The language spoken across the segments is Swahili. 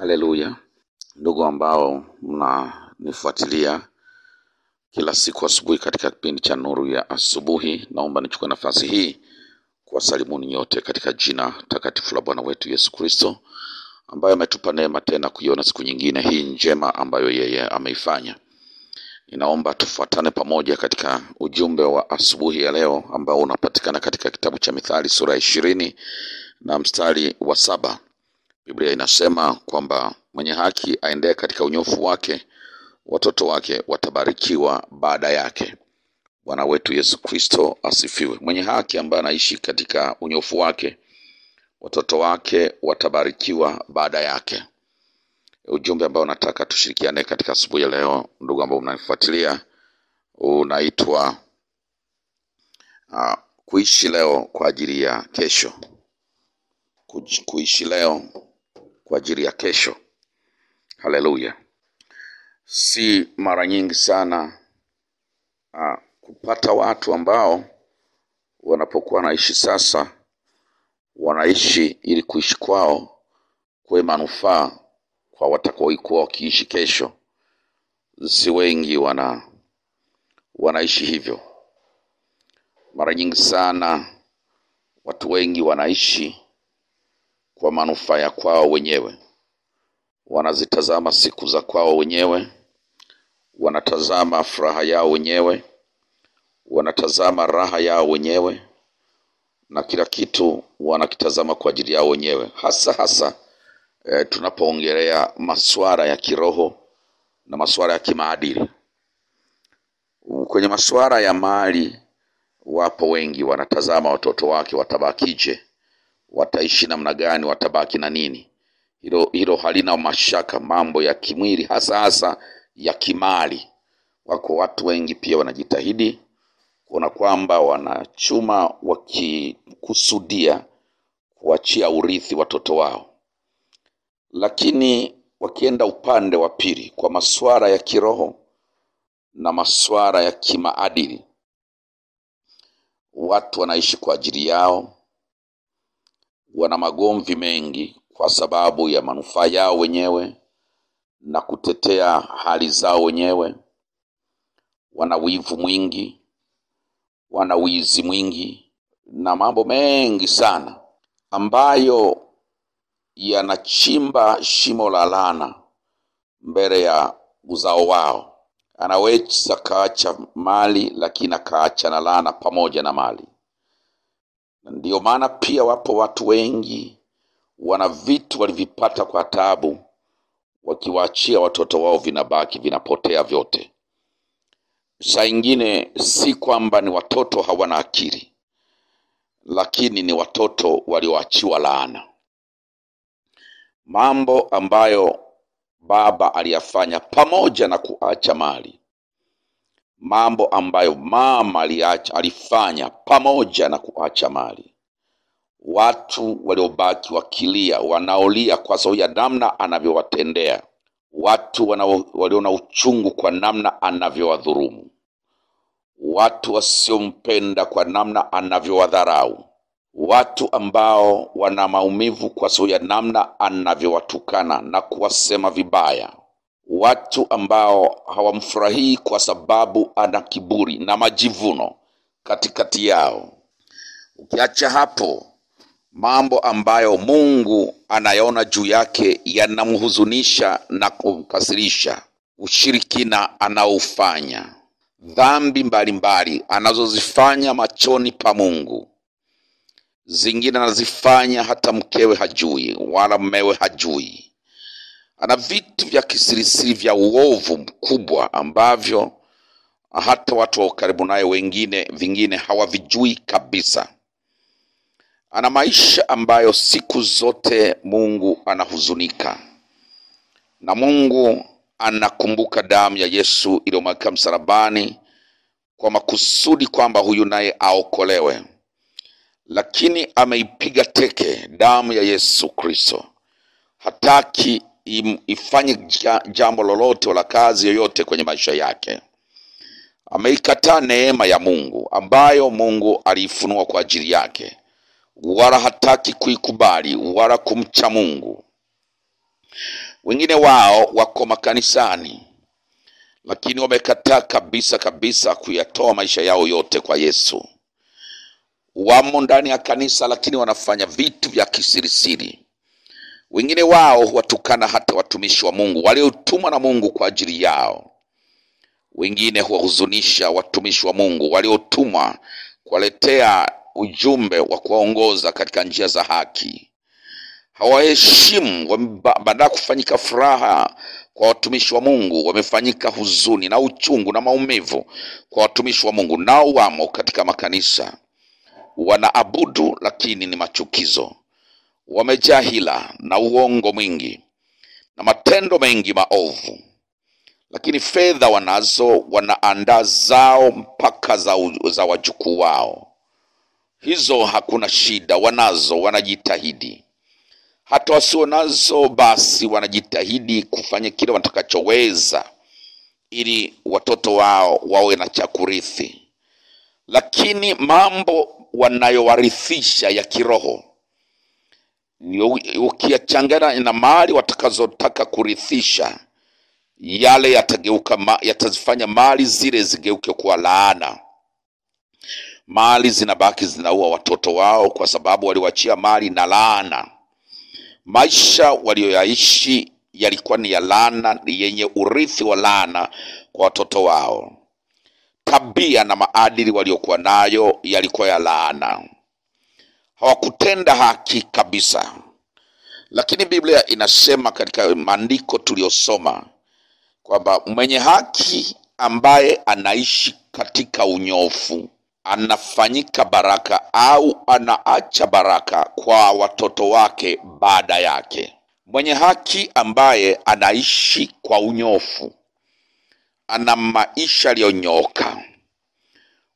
Haleluya, ndugu ambao mnanifuatilia kila siku asubuhi katika kipindi cha Nuru ya Asubuhi, naomba nichukue nafasi hii kuwasalimuni nyote katika jina takatifu la Bwana wetu Yesu Kristo, ambaye ametupa neema tena kuiona siku nyingine hii njema ambayo yeye ameifanya. Ninaomba tufuatane pamoja katika ujumbe wa asubuhi ya leo ambao unapatikana katika kitabu cha Mithali sura ya ishirini na mstari wa saba. Biblia inasema kwamba mwenye haki aendee katika unyofu wake, watoto wake watabarikiwa baada yake. Bwana wetu Yesu Kristo asifiwe. Mwenye haki ambaye anaishi katika unyofu wake, watoto wake watabarikiwa baada yake. Ujumbe ambao nataka tushirikiane katika asubuhi ya leo, ndugu ambao mnanifuatilia, unaitwa uh, kuishi leo kwa ajili ya kesho. Kuishi leo kwa ajili ya kesho. Haleluya! Si mara nyingi sana uh, kupata watu ambao wanapokuwa wanaishi sasa, wanaishi ili kuishi kwao kuwe manufaa kwa watakaokuwa wakiishi kesho. Si wengi wana wanaishi hivyo. Mara nyingi sana watu wengi wanaishi kwa manufaa ya kwao wenyewe, wanazitazama siku za kwao wenyewe, wanatazama furaha yao wenyewe, wanatazama raha yao wenyewe, na kila kitu wanakitazama kwa ajili yao wenyewe, hasa hasa e, tunapoongelea masuala ya kiroho na masuala ya kimaadili. Kwenye masuala ya mali, wapo wengi wanatazama watoto wake watabakije, wataishi namna gani, watabaki na nini. Hilo hilo halina mashaka. Mambo ya kimwili, hasa hasa ya kimali, wako watu wengi pia wanajitahidi kuona kwamba wanachuma wakikusudia kuachia urithi watoto wao, lakini wakienda upande wa pili kwa masuala ya kiroho na masuala ya kimaadili, watu wanaishi kwa ajili yao, wana magomvi mengi kwa sababu ya manufaa yao wenyewe na kutetea hali zao wenyewe. Wana wivu mwingi, wana wizi mwingi na mambo mengi sana ambayo yanachimba shimo la lana mbele ya uzao wao. Anaweza kaacha mali, lakini akaacha na lana pamoja na mali. Na Ndiyo maana pia wapo watu wengi wana vitu walivipata kwa taabu, wakiwaachia watoto wao vinabaki vinapotea vyote. Saa ingine si kwamba ni watoto hawana akili, lakini ni watoto walioachiwa laana, mambo ambayo baba aliyafanya pamoja na kuacha mali, mambo ambayo mama aliacha, alifanya pamoja na kuacha mali. Watu waliobaki wakilia, wanaolia kwa sababu ya namna anavyowatendea, watu waliona walio na uchungu kwa namna anavyowadhurumu, watu wasiompenda kwa namna anavyowadharau, watu ambao wana maumivu kwa sababu ya namna anavyowatukana na kuwasema vibaya, watu ambao hawamfurahii kwa sababu ana kiburi na majivuno katikati yao. Ukiacha hapo, mambo ambayo Mungu anayaona juu yake yanamhuzunisha na kumkasirisha, ushirikina anaofanya, dhambi mbalimbali anazozifanya machoni pa Mungu, zingine anazifanya hata mkewe hajui wala mmewe hajui. Ana vitu vya kisirisiri vya uovu mkubwa ambavyo hata watu wa karibu naye wengine vingine hawavijui kabisa. Ana maisha ambayo siku zote Mungu anahuzunika na Mungu anakumbuka damu ya Yesu iliyomwagika msalabani kwa makusudi kwamba huyu naye aokolewe, lakini ameipiga teke damu ya Yesu Kristo. Hataki ifanye jambo lolote wala kazi yoyote kwenye maisha yake. Ameikataa neema ya Mungu ambayo Mungu aliifunua kwa ajili yake, wala hataki kuikubali wala kumcha Mungu. Wengine wao wako makanisani, lakini wamekataa kabisa kabisa kuyatoa maisha yao yote kwa Yesu. Wamo ndani ya kanisa, lakini wanafanya vitu vya kisirisiri. Wengine wao huwatukana hata watumishi wa Mungu waliotumwa na Mungu kwa ajili yao. Wengine huwahuzunisha watumishi wa Mungu waliotumwa kuwaletea ujumbe wa kuwaongoza katika njia za haki. Hawaheshimu, baada ya kufanyika furaha kwa watumishi wa Mungu, wamefanyika huzuni na uchungu na maumivu kwa watumishi wa Mungu, nao wamo katika makanisa wanaabudu, lakini ni machukizo. Wamejaa hila na uongo mwingi na matendo mengi maovu, lakini fedha wanazo, wanaandaa zao mpaka za, za wajukuu wao. Hizo hakuna shida, wanazo, wanajitahidi. Hata wasio nazo, basi wanajitahidi kufanya kile watakachoweza ili watoto wao wawe na cha kurithi. Lakini mambo wanayowarithisha ya kiroho ukiyachanganya na mali watakazotaka kurithisha, yale yatageuka, yatazifanya mali zile zigeuke kuwa laana. Mali zinabaki zinaua watoto wao, kwa sababu waliwachia mali na laana. Maisha walioyaishi yalikuwa ni ya laana, ni yenye urithi wa laana kwa watoto wao. Tabia na maadili waliokuwa nayo yalikuwa ya laana. Hawakutenda haki kabisa, lakini Biblia inasema katika maandiko tuliyosoma kwamba mwenye haki ambaye anaishi katika unyofu anafanyika baraka au anaacha baraka kwa watoto wake baada yake. Mwenye haki ambaye anaishi kwa unyofu ana maisha yaliyonyooka.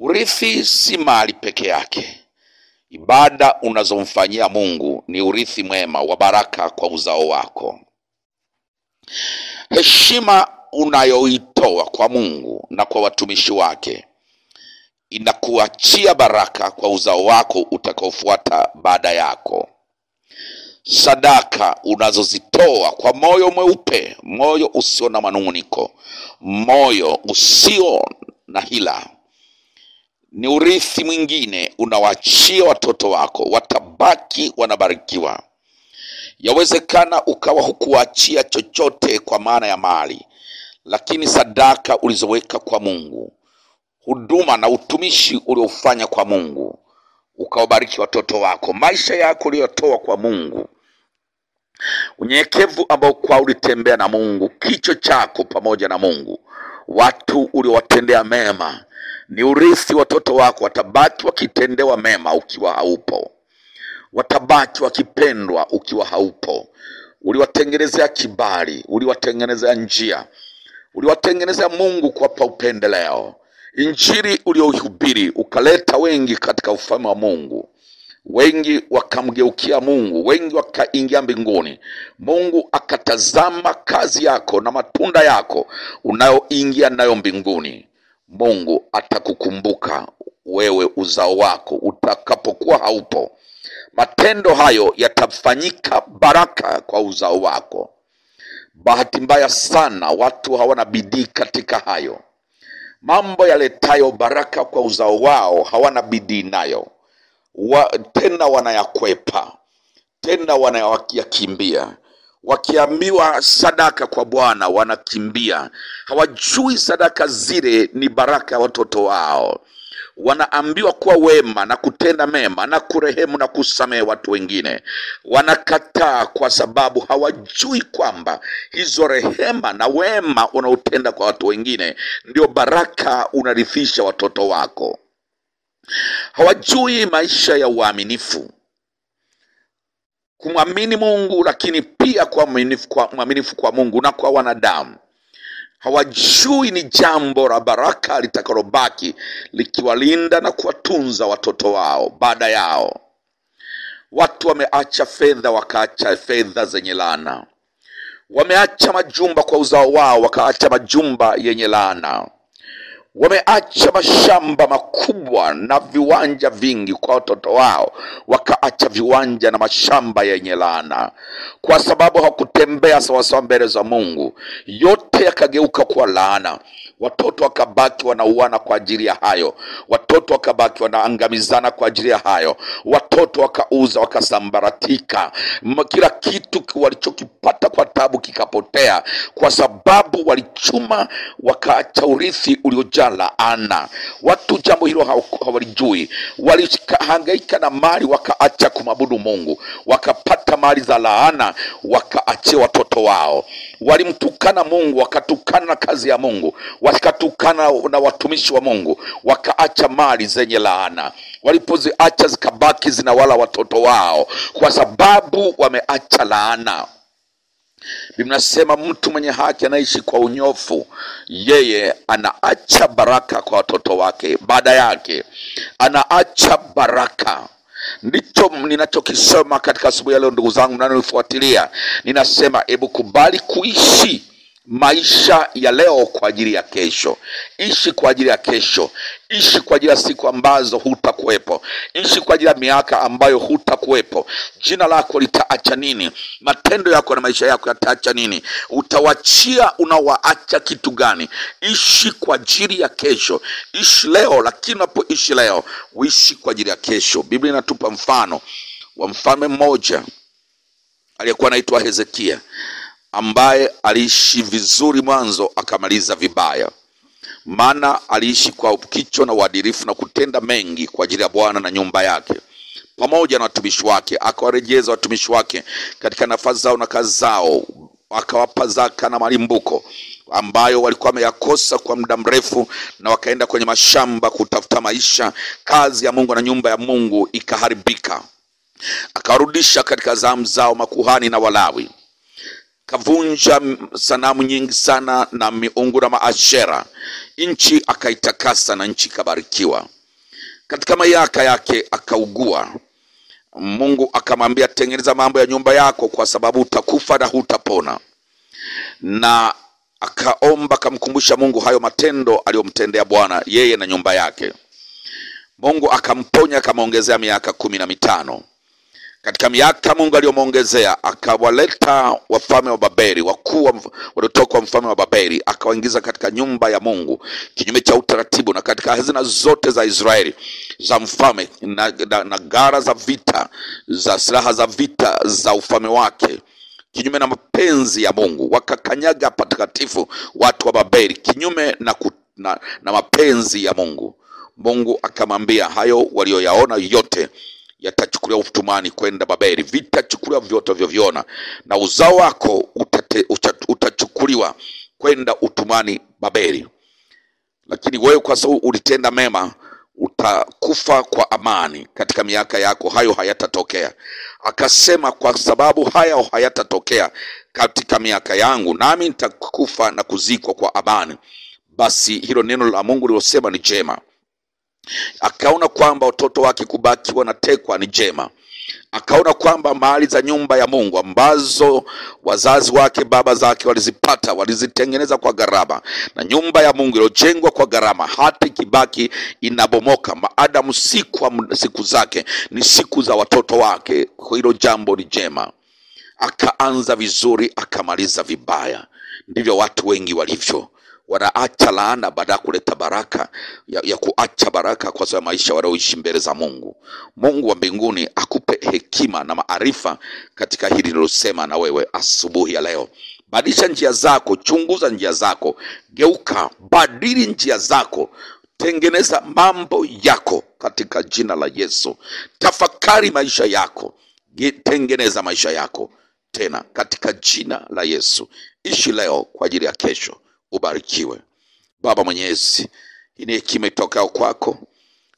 Urithi si mali peke yake. Ibada unazomfanyia Mungu ni urithi mwema wa baraka kwa uzao wako. Heshima unayoitoa kwa Mungu na kwa watumishi wake inakuachia baraka kwa uzao wako utakaofuata baada yako. Sadaka unazozitoa kwa moyo mweupe, moyo usio na manung'uniko, moyo usio na hila, ni urithi mwingine unawaachia watoto wako, watabaki wanabarikiwa. Yawezekana ukawa hukuachia chochote kwa maana ya mali, lakini sadaka ulizoweka kwa Mungu, huduma na utumishi uliofanya kwa Mungu, ukawabariki watoto wako, maisha yako uliyotoa kwa Mungu, unyenyekevu ambao kwa ulitembea na Mungu, kicho chako pamoja na Mungu, watu uliowatendea mema, ni urithi. Watoto wako watabaki wakitendewa mema ukiwa haupo watabaki wakipendwa ukiwa haupo. Uliwatengenezea kibali, uliwatengenezea njia, uliwatengenezea Mungu kuwapa upendeleo. Injili ulioihubiri ukaleta wengi katika ufalme wa Mungu, wengi wakamgeukia Mungu, wengi wakaingia mbinguni. Mungu akatazama kazi yako na matunda yako unayoingia nayo mbinguni. Mungu atakukumbuka wewe, uzao wako utakapokuwa haupo matendo hayo yatafanyika baraka kwa uzao wako. Bahati mbaya sana, watu hawana bidii katika hayo mambo yaletayo baraka kwa uzao wao, hawana bidii nayo wa, tena wanayakwepa, tena wanayakimbia. Wakiambiwa sadaka kwa Bwana wanakimbia, hawajui sadaka zile ni baraka ya watoto wao. Wanaambiwa kuwa wema na kutenda mema na kurehemu na kusamehe watu wengine, wanakataa kwa sababu hawajui kwamba hizo rehema na wema unaotenda kwa watu wengine ndio baraka unarithisha watoto wako. Hawajui maisha ya uaminifu, kumwamini Mungu, lakini pia kwa mwaminifu kwa, mwaminifu kwa Mungu na kwa wanadamu hawajui ni jambo la baraka litakalobaki likiwalinda na kuwatunza watoto wao baada yao. Watu wameacha fedha, wakaacha fedha zenye laana. Wameacha majumba kwa uzao wao, wakaacha majumba yenye laana. Wameacha mashamba makubwa na viwanja vingi kwa watoto wao, wakaacha viwanja na mashamba yenye laana, kwa sababu hawakutembea sawasawa mbele za Mungu. Yote yakageuka kuwa laana. Watoto wakabaki wanauana kwa ajili ya hayo, watoto wakabaki wanaangamizana kwa ajili ya hayo, watoto wakauza wakasambaratika, kila kitu walichokipata kwa tabu kikapotea, kwa sababu walichuma wakaacha urithi uliojaa laana. Watu jambo hilo hawalijui, walihangaika na mali wakaacha kumabudu Mungu, wakapata mali za laana wakaachia watoto wao. Walimtukana Mungu, wakatukana na kazi ya Mungu, wakatukana na watumishi wa Mungu, wakaacha mali zenye laana. Walipoziacha zikabaki zinawala watoto wao, kwa sababu wameacha laana. Biblia nasema mtu mwenye haki anaishi kwa unyofu, yeye anaacha baraka kwa watoto wake, baada yake anaacha baraka. Ndicho ninachokisoma katika asubuhi ya leo, ndugu zangu mnanifuatilia, ninasema hebu kubali kuishi maisha ya leo kwa ajili ya kesho. Ishi kwa ajili ya kesho, ishi kwa ajili ya siku ambazo hutakuwepo, ishi kwa ajili ya miaka ambayo hutakuwepo. Jina lako litaacha nini? Matendo yako na maisha yako yataacha nini? Utawachia unawaacha kitu gani? Ishi kwa ajili ya kesho, ishi leo, lakini unapoishi leo uishi kwa ajili ya kesho. Biblia inatupa mfano wa mfalme mmoja aliyekuwa anaitwa Hezekia ambaye aliishi vizuri mwanzo akamaliza vibaya, maana aliishi kwa kicho na uadilifu na kutenda mengi kwa ajili ya Bwana na nyumba yake pamoja na watumishi wake, akawarejeza watumishi wake katika nafasi zao na kazi zao, akawapa zaka na malimbuko ambayo walikuwa wameyakosa kwa muda mrefu, na wakaenda kwenye mashamba kutafuta maisha. Kazi ya Mungu na nyumba ya Mungu ikaharibika. Akawarudisha katika zamu zao makuhani na Walawi kavunja sanamu nyingi sana na miungu na maashera. Nchi akaitakasa na nchi ikabarikiwa. Katika mayaka yake akaugua. Mungu akamwambia, tengeneza mambo ya nyumba yako, kwa sababu utakufa na hutapona. Na akaomba akamkumbusha Mungu hayo matendo aliyomtendea Bwana yeye na nyumba yake. Mungu akamponya akamwongezea miaka kumi na mitano. Katika miaka Mungu aliyomwongezea akawaleta wafalme wa Babeli, wakuu wa waliotoka kwa mfalme wa Babeli, akawaingiza katika nyumba ya Mungu kinyume cha utaratibu, na katika hazina zote za Israeli za mfalme na, na, na gara za vita za silaha za vita za ufalme wake kinyume na mapenzi ya Mungu, wakakanyaga patakatifu watu wa Babeli kinyume na, ku, na, na mapenzi ya Mungu. Mungu akamwambia hayo walioyaona yote yatachukuliwa utumani kwenda Babeli, vitachukuliwa vyote vyovyona na uzao wako utate, utachukuliwa kwenda utumani Babeli. Lakini wewe kwa sababu ulitenda mema, utakufa kwa amani katika miaka yako, hayo hayatatokea. Akasema, kwa sababu haya hayatatokea katika miaka yangu, nami nitakufa na kuzikwa kwa amani. Basi hilo neno la Mungu lilosema ni jema akaona kwamba watoto wake kubaki wanatekwa ni jema. Akaona kwamba mali za nyumba ya Mungu ambazo wazazi wake baba zake walizipata walizitengeneza kwa gharama, na nyumba ya Mungu iliyojengwa kwa gharama, hata ikibaki inabomoka, maadamu si kwa siku zake, ni siku za watoto wake. Hilo jambo ni jema. Akaanza vizuri akamaliza vibaya. Ndivyo watu wengi walivyo wanaacha laana baada ya kuleta baraka ya, ya kuacha baraka kwa sababu maisha wanaoishi mbele za Mungu. Mungu wa mbinguni akupe hekima na maarifa katika hili nilosema na wewe asubuhi ya leo. Badilisha njia zako, chunguza njia zako, geuka, badili njia zako, tengeneza mambo yako katika jina la Yesu. Tafakari maisha yako, Ge- tengeneza maisha yako tena katika jina la Yesu. Ishi leo kwa ajili ya kesho. Ubarikiwe. Baba Mwenyezi, ni hekima itokao kwako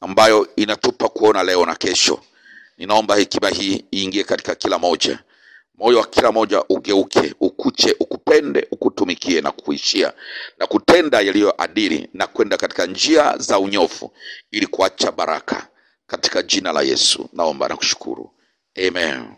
ambayo inatupa kuona leo na kesho. Ninaomba hekima hii iingie katika kila moja, moyo wa kila moja ugeuke, ukuche, ukupende, ukutumikie na kuishia na kutenda yaliyo adili na kwenda katika njia za unyofu, ili kuacha baraka. Katika jina la Yesu naomba na kushukuru, amen.